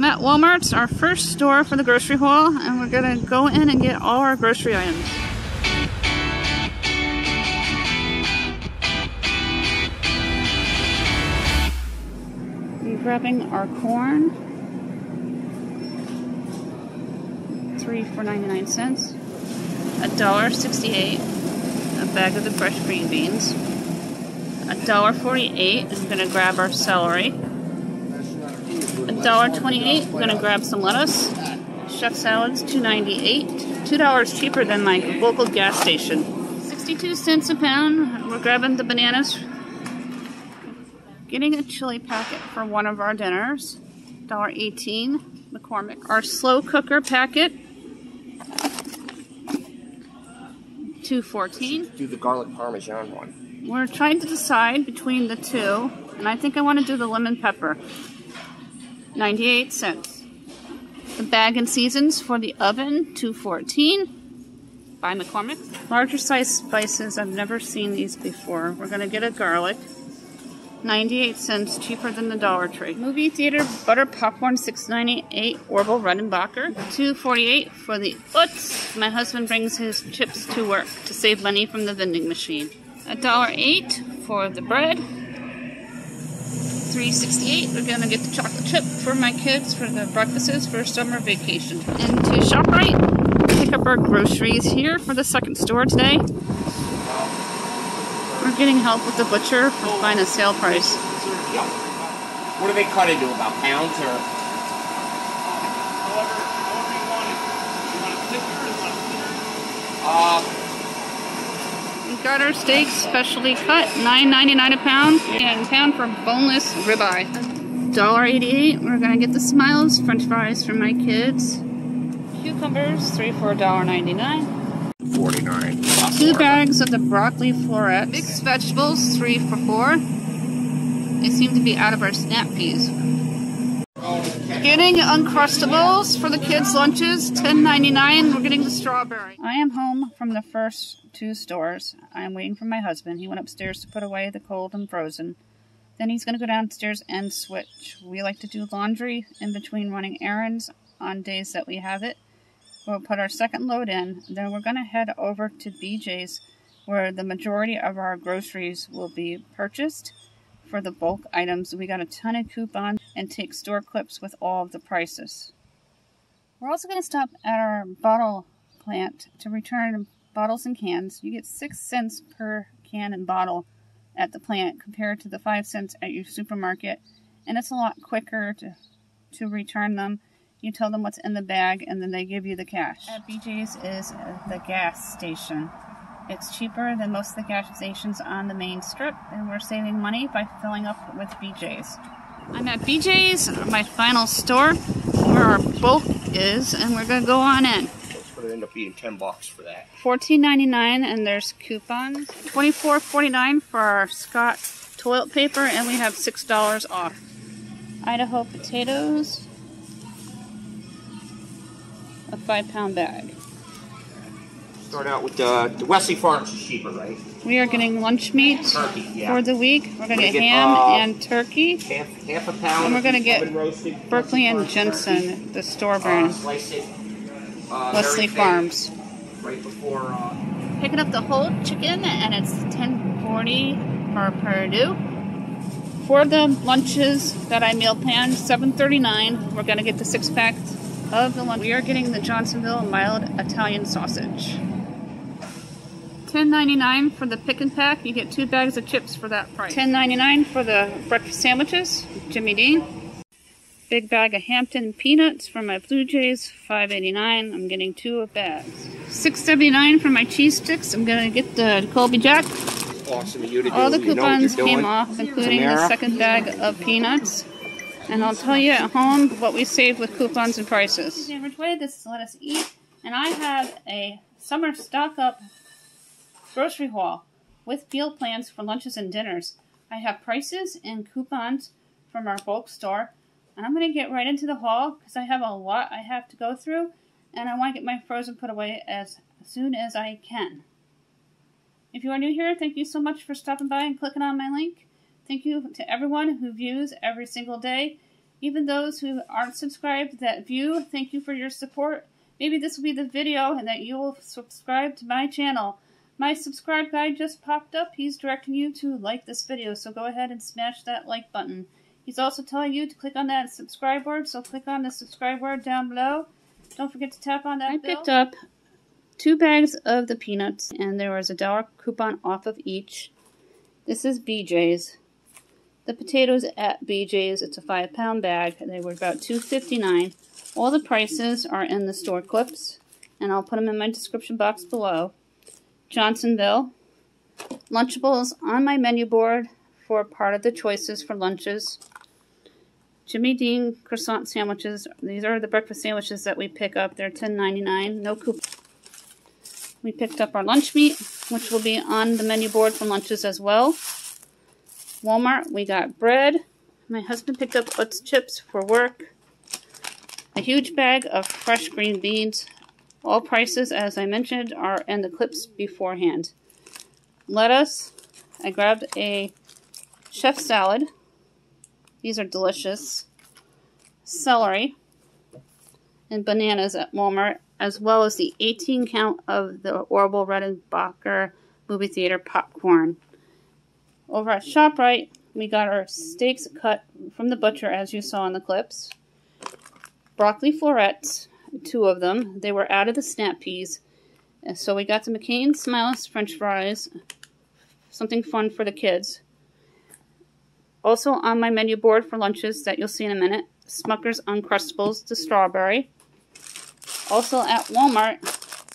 I'm at Walmart's, our first store for the grocery haul, and we're gonna go in and get all our grocery items. I'm grabbing our corn, three for 99 cents, a dollar 68, a bag of the fresh green beans, a dollar 48. I'm gonna grab our celery. $1.28. We're gonna grab some lettuce. Chef salads, $2.98. $2 cheaper than my local gas station. 62 cents a pound. We're grabbing the bananas. Getting a chili packet for one of our dinners. $1.18. McCormick. Our slow cooker packet. $2.14. Do the garlic parmesan one. We're trying to decide between the two, and I think I want to do the lemon pepper. 98 cents. The bag and seasons for the oven, 214 by McCormick. Larger size spices, I've never seen these before. We're gonna get a garlic. 98 cents, cheaper than the Dollar Tree. Movie theater butter popcorn, 6.98. Orville Redenbacher, 2.48 for the Utz. My husband brings his chips to work to save money from the vending machine. A dollar eight for the bread. 368 we're gonna get the chocolate chip for my kids for the breakfasts for summer vacation and into shoprite pick up our groceries here for the second store today we're getting help with the butcher for finding a sale price What do they cut into? About pounds or? Uh, we got our steaks specially cut 9.99 a pound and pound for boneless ribeye $1.88 we're gonna get the smiles french fries for my kids cucumbers three for $1.99 49. Two bags of the broccoli florets. Mixed vegetables, three for four. They seem to be out of our snap peas. Getting Uncrustables for the kids' lunches, $10.99. We're getting the strawberry. I am home from the first two stores. I'm waiting for my husband. He went upstairs to put away the cold and frozen. Then he's going to go downstairs and switch. We like to do laundry in between running errands on days that we have it. We'll put our second load in, then we're going to head over to BJ's where the majority of our groceries will be purchased for the bulk items. We got a ton of coupons and take store clips with all of the prices. We're also going to stop at our bottle plant to return bottles and cans. You get 6 cents per can and bottle at the plant compared to the 5 cents at your supermarket, and it's a lot quicker to to return them. You tell them what's in the bag, and then they give you the cash. At BJ's is the gas station. It's cheaper than most of the gas stations on the main strip, and we're saving money by filling up with BJ's. I'm at BJ's, my final store, where our bulk is, and we're gonna go on in. It's going to end up being 10 bucks for that. $14.99, and there's coupons. $24.49 for our Scott toilet paper, and we have $6 off. Idaho potatoes, a five pound bag. Start out with the, the Wellsley Farms is cheaper, right? We are getting lunch meat Turkey, yeah. for the week. We're gonna Gonna get get, ham uh, and turkey. Half, half a pound. And we're gonna get oven roasted Berkeley and Wellsley Farms Jensen, the store brand. Uh, slice it. Uh, Wellsley Farms. Right before. Uh, Picking up the whole chicken and it's 1040 for Perdue. For the lunches that I meal planned, 739. We're gonna get the six pack of the lunch. We are getting the Johnsonville mild Italian sausage. 10.99 for the pick and pack. You get two bags of chips for that price. 10.99 for the breakfast sandwiches. Jimmy Dean. Big bag of Hampton peanuts for my Blue Jays. 5.89. I'm getting two of bags. 6.79 for my cheese sticks. I'm gonna get the Colby Jack. awesome of you to do. All the You know what coupons you're came doing. off, including the second bag of peanuts. And I'll tell you at home what we saved with coupons and prices. Sandwich Way, this is Lettuce Eat. And I have a summer stock up grocery haul with meal plans for lunches and dinners. I have prices and coupons from our bulk store. And I'm going to get right into the haul because I have a lot I have to go through. And I want to get my frozen put away as soon as I can. If you are new here, thank you so much for stopping by and clicking on my link. Thank you to everyone who views every single day Even those who aren't subscribed that view, thank you for your support. Maybe this will be the video and that you will subscribe to my channel. My subscribe guide just popped up. He's directing you to like this video, so go ahead and smash that like button. He's also telling you to click on that subscribe word, so click on the subscribe word down below. Don't forget to tap on that I picked up two bags of the peanuts, and there was a dollar coupon off of each. This is BJ's. The potatoes at BJ's, it's a five pound bag. And they were about $2.59. All the prices are in the store clips, and I'll put them in my description box below. Johnsonville. Lunchables on my menu board for part of the choices for lunches. Jimmy Dean croissant sandwiches. These are the breakfast sandwiches that we pick up. They're $10.99. No coupon. We picked up our lunch meat, which will be on the menu board for lunches as well. Walmart, we got bread. My husband picked up Utz chips for work. A huge bag of fresh green beans. All prices, as I mentioned, are in the clips beforehand. Lettuce. I grabbed a chef salad. These are delicious. Celery and bananas at Walmart, as well as the 18 count of the Orville Redenbacher movie theater popcorn. Over at ShopRite, we got our steaks cut from the butcher, as you saw in the clips. Broccoli florets, two of them. They were out of the snap peas. So we got the McCain Smiles French fries, something fun for the kids. Also on my menu board for lunches that you'll see in a minute, Smucker's Uncrustables, the strawberry. Also at Walmart,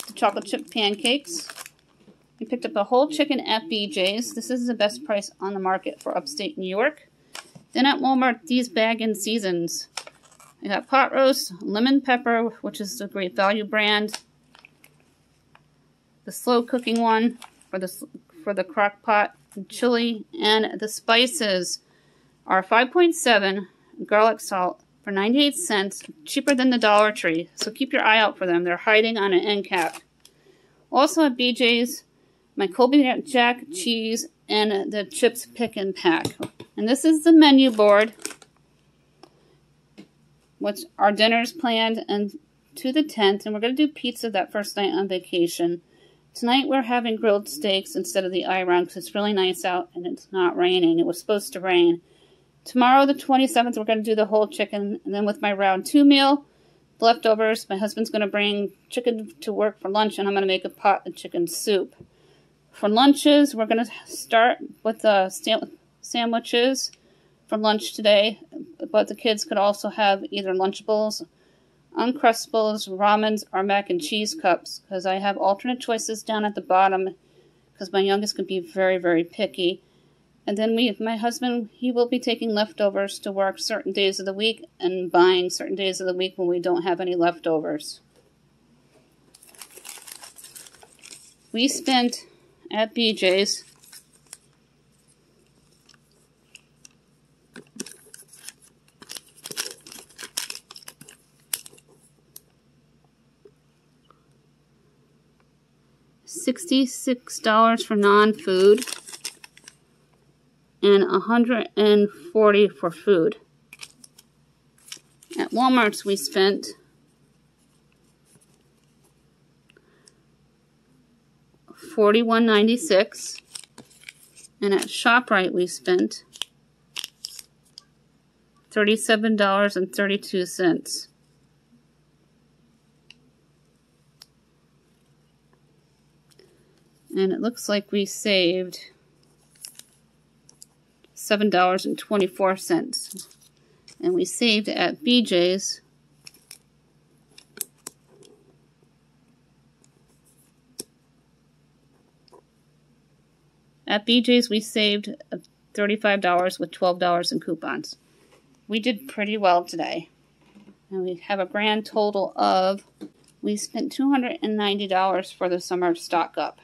the chocolate chip pancakes. We picked up a whole chicken at BJ's. This is the best price on the market for upstate New York. Then at Walmart, these bag and seasons. I got pot roast, lemon pepper, which is a great value brand. The slow cooking one for the for the crock pot chili and the spices are 5.7 garlic salt for 98 cents, cheaper than the Dollar Tree. So keep your eye out for them. They're hiding on an end cap. Also at BJ's, my Colby Jack cheese and the chips pick and pack. And this is the menu board. What's our dinner's planned and to the 10th, and we're going to do pizza that first night on vacation. Tonight we're having grilled steaks instead of the iron because it's really nice out and it's not raining. It was supposed to rain. Tomorrow, the 27th, we're going to do the whole chicken. And then with my round two meal, leftovers, my husband's going to bring chicken to work for lunch, and I'm going to make a pot of chicken soup. For lunches, we're going to start with uh, the sandwiches for lunch today, but the kids could also have either Lunchables, Uncrustables, ramens, or mac and cheese cups, because I have alternate choices down at the bottom, because my youngest can be very, very picky. And then we, my husband, he will be taking leftovers to work certain days of the week and buying certain days of the week when we don't have any leftovers. We spent at BJ's $66 for non-food and 140 for food. At Walmart's we spent forty-one ninety-six, and at Shoprite we spent thirty-seven dollars and thirty-two cents. And it looks like we saved $7.24. And we saved at BJ's At BJ's, we saved $35 with $12 in coupons. We did pretty well today. And we have a grand total of, we spent $290 for the summer stock up.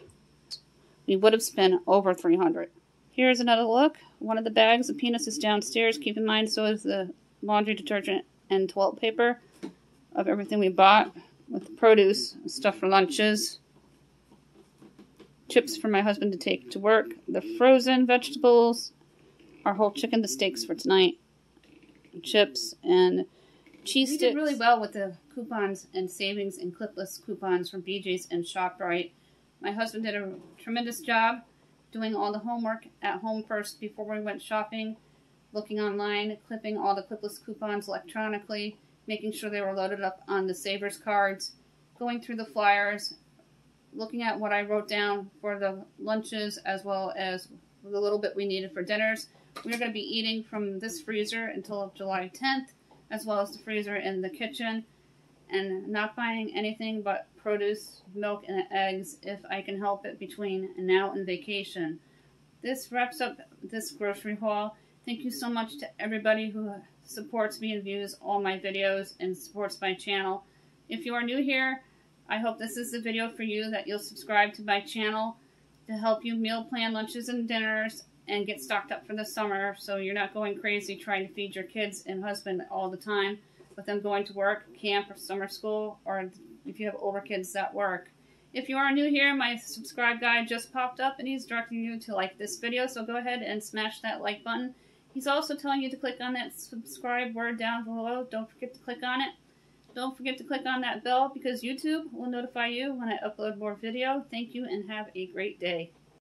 We would have spent over 300 Here's another look. One of the bags of peanuts is downstairs. Keep in mind, so is the laundry detergent and toilet paper of everything we bought with produce, stuff for lunches, chips for my husband to take to work, the frozen vegetables, our whole chicken, the steaks for tonight, chips and cheese we sticks. did really well with the coupons and savings and clipless coupons from BJ's and ShopRite. My husband did a tremendous job doing all the homework at home first before we went shopping, looking online, clipping all the clipless coupons electronically, making sure they were loaded up on the Savers cards, going through the flyers, looking at what I wrote down for the lunches as well as the little bit we needed for dinners. We're going to be eating from this freezer until July 10th, as well as the freezer in the kitchen, and not buying anything but produce, milk, and eggs if I can help it between now and vacation. This wraps up this grocery haul. Thank you so much to everybody who supports me and views all my videos and supports my channel. If you are new here, I hope this is the video for you that you'll subscribe to my channel to help you meal plan lunches and dinners and get stocked up for the summer so you're not going crazy trying to feed your kids and husband all the time with them going to work, camp, or summer school, or if you have older kids that work. If you are new here, my subscribe guide just popped up and he's directing you to like this video, so go ahead and smash that like button. He's also telling you to click on that subscribe word down below. Don't forget to click on it. Don't forget to click on that bell because YouTube will notify you when I upload more video. Thank you and have a great day.